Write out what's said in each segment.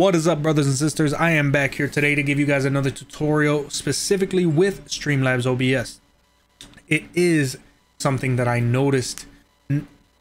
What is up brothers and sisters? I am back here today to give you guys another tutorial specifically with Streamlabs OBS. It is something that I noticed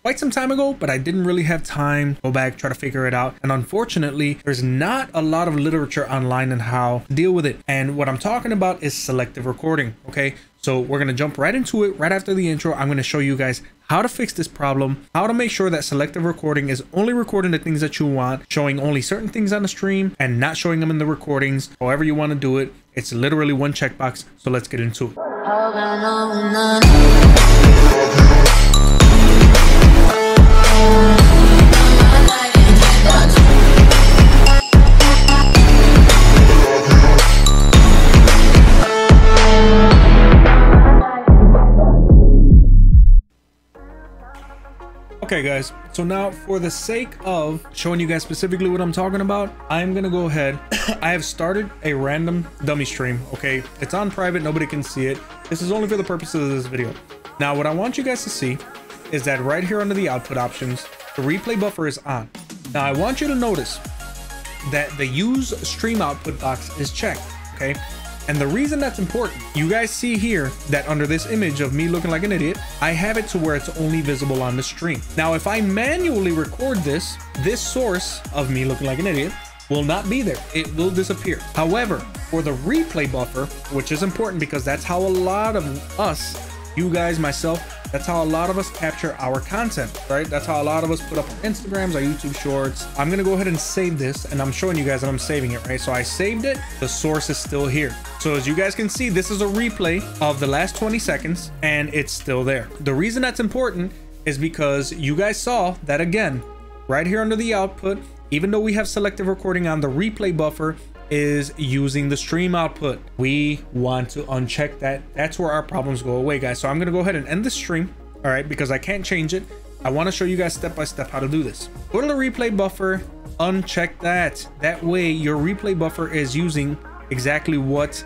quite some time ago, but I didn't really have time to go back, try to figure it out. And unfortunately, there's not a lot of literature online on how to deal with it. And what I'm talking about is selective recording, okay? So we're gonna jump right into it right after the intro. I'm gonna show you guys how to fix this problem, how to make sure that selective recording is only recording the things that you want, showing only certain things on the stream and not showing them in the recordings, however you want to do it. It's literally one checkbox. So let's get into it. Okay guys, so now for the sake of showing you guys specifically what I'm talking about, I'm gonna go ahead. I have started a random dummy stream, okay? It's on private, nobody can see it. This is only for the purposes of this video. Now what I want you guys to see is that right here under the output options, the replay buffer is on. Now I want you to notice that the use stream output box is checked, okay? And the reason that's important, you guys see here that under this image of me looking like an idiot, I have it to where it's only visible on the stream. Now, if I manually record this, this source of me looking like an idiot will not be there. It will disappear. However, for the replay buffer, which is important because that's how a lot of us, you guys, myself, that's how a lot of us capture our content, right? That's how a lot of us put up our Instagrams, our YouTube shorts. I'm gonna go ahead and save this and I'm showing you guys that I'm saving it, right? So I saved it, the source is still here. So as you guys can see, this is a replay of the last 20 seconds and it's still there. The reason that's important is because you guys saw that again, right here under the output, even though we have selective recording on the replay buffer, is using the stream output. We want to uncheck that. That's where our problems go away, guys. So I'm going to go ahead and end the stream, all right, because I can't change it. I want to show you guys step by step how to do this. Go to the replay buffer, uncheck that. That way your replay buffer is using exactly what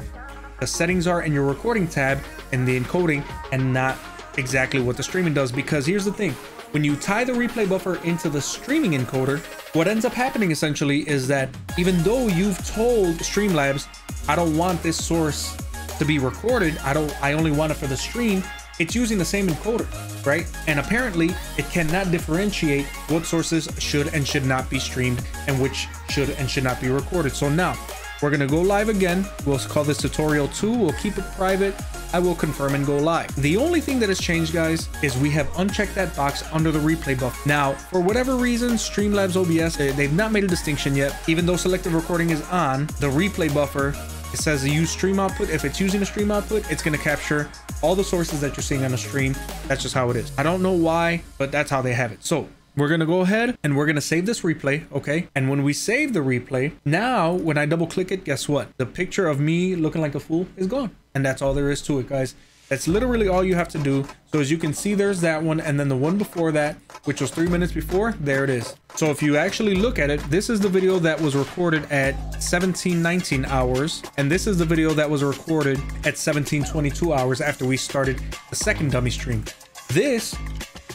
the settings are in your recording tab and the encoding and not exactly what the streaming does. Because here's the thing, when you tie the replay buffer into the streaming encoder, what ends up happening essentially is that even though you've told Streamlabs, I don't want this source to be recorded, I don't I only want it for the stream, it's using the same encoder, right? And apparently it cannot differentiate what sources should and should not be streamed and which should and should not be recorded. So now we're gonna go live again. We'll call this tutorial two. We'll keep it private. I will confirm and go live. The only thing that has changed, guys, is we have unchecked that box under the replay buffer. Now, for whatever reason, Streamlabs OBS, they've not made a distinction yet. Even though selective recording is on, the replay buffer, it says use stream output. If it's using a stream output, it's gonna capture all the sources that you're seeing on the stream. That's just how it is. I don't know why, but that's how they have it. So we're going to go ahead and we're going to save this replay, okay? And when we save the replay, now when I double click it, guess what? The picture of me looking like a fool is gone. And that's all there is to it, guys. That's literally all you have to do. So as you can see, there's that one. And then the one before that, which was three minutes before, there it is. So if you actually look at it, this is the video that was recorded at 1719 hours. And this is the video that was recorded at 1722 hours after we started the second dummy stream. This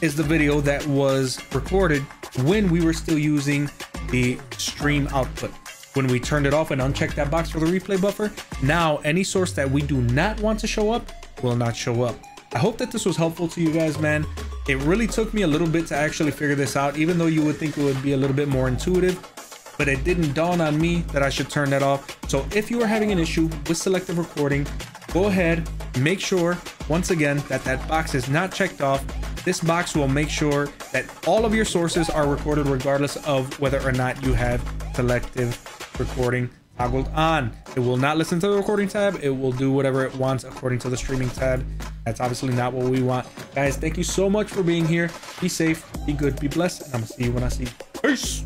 is the video that was recorded when we were still using the stream output. When we turned it off and unchecked that box for the replay buffer, now any source that we do not want to show up will not show up. I hope that this was helpful to you guys, man. It really took me a little bit to actually figure this out, even though you would think it would be a little bit more intuitive, but it didn't dawn on me that I should turn that off. So if you are having an issue with selective recording, go ahead, make sure, once again, that that box is not checked off this box will make sure that all of your sources are recorded regardless of whether or not you have selective recording toggled on. It will not listen to the recording tab. It will do whatever it wants according to the streaming tab. That's obviously not what we want. Guys, thank you so much for being here. Be safe, be good, be blessed, and I'm gonna see you when I see you. Peace!